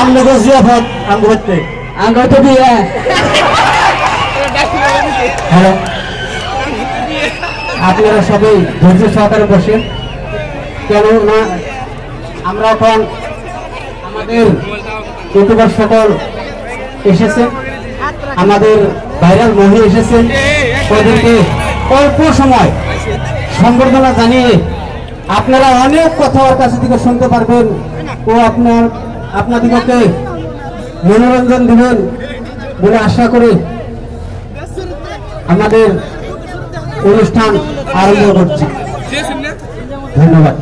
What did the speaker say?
আমনগর জিয়াফত আঙ্গ হচ্ছে আঙ্গ তো দিয়ে। হ্যালো। আপনারা সবাই ধৈর্য সহকারে বসেন। কেন না আমরা এখন আমাদের ইউটিউবার সকল এসেছেন আমাদের ভাইরাল মহি এসেছে। ওদেরকে অল্প সময় সম্বর্ধনা জানিয়ে আপনারা অনেক কথা ওর কাছে থেকে শুনতে পারবেন। ও আপনার আপনাদিগকে মনোরঞ্জন দিবেন বলে আশা করে আমাদের অনুষ্ঠান আরম্ভ করছি। ধন্যবাদ।